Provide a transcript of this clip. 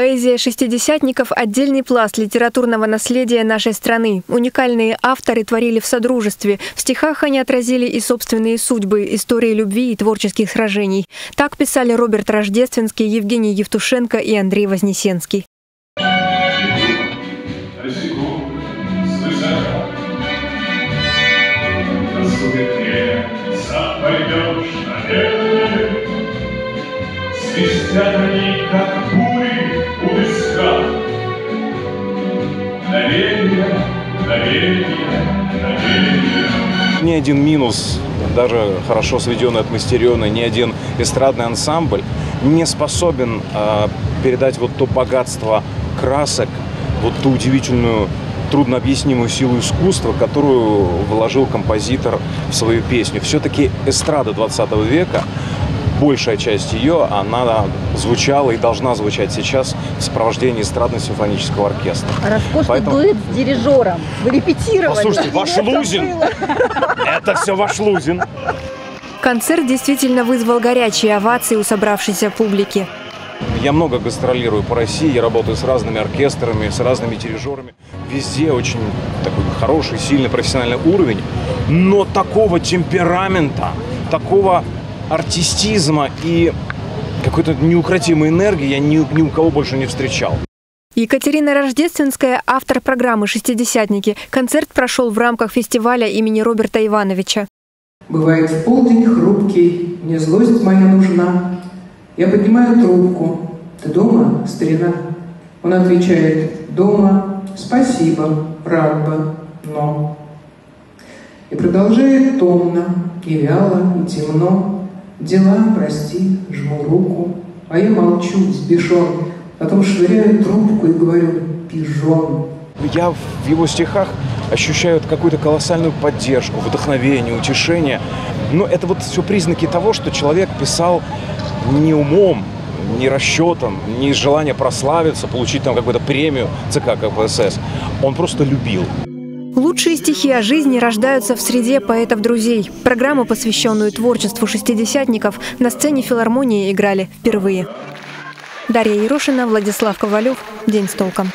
Поэзия шестидесятников – отдельный пласт литературного наследия нашей страны. Уникальные авторы творили в содружестве. В стихах они отразили и собственные судьбы, истории любви и творческих сражений. Так писали Роберт Рождественский, Евгений Евтушенко и Андрей Вознесенский. Свистят они, как бури у виска. Доверие, доверие, доверие. Ни один минус, даже хорошо сведенный, отмастеренный, ни один эстрадный ансамбль не способен э, передать вот то богатство красок, вот ту удивительную труднообъяснимую силу искусства, которую вложил композитор в свою песню. Все-таки эстрада 20 века большая часть ее, она звучала и должна звучать сейчас в сопровождении эстрадно-симфонического оркестра. Роскошный Поэтому... дуэт с дирижером. Вы репетировали. Послушайте, ваш Лузин. Это все ваш Лузин. Концерт действительно вызвал горячие овации у собравшейся публики. Я много гастролирую по России, я работаю с разными оркестрами, с разными дирижерами. Везде очень такой хороший, сильный профессиональный уровень, но такого темперамента, такого артистизма и какой-то неукротимой энергии я ни, ни у кого больше не встречал. Екатерина Рождественская, автор программы «Шестидесятники». Концерт прошел в рамках фестиваля имени Роберта Ивановича. Бывает в полдень хрупкий, мне злость моя нужна. Я поднимаю трубку. Ты дома, старина? Он отвечает, дома, спасибо, рад бы, но... И продолжает томно, и вяло, и темно, Дела, прости, жму руку, а я молчу, взбешен, потом швыряю трубку и говорю «пижон». Я в его стихах ощущаю какую-то колоссальную поддержку, вдохновение, утешение. Но это вот все признаки того, что человек писал не умом, не расчетом, не из желания прославиться, получить там какую-то премию ЦК КПСС. Он просто любил. Лучшие стихи о жизни рождаются в среде поэтов-друзей. Программу, посвященную творчеству шестидесятников, на сцене филармонии играли впервые. Дарья Ерошина, Владислав Ковалев. День с толком.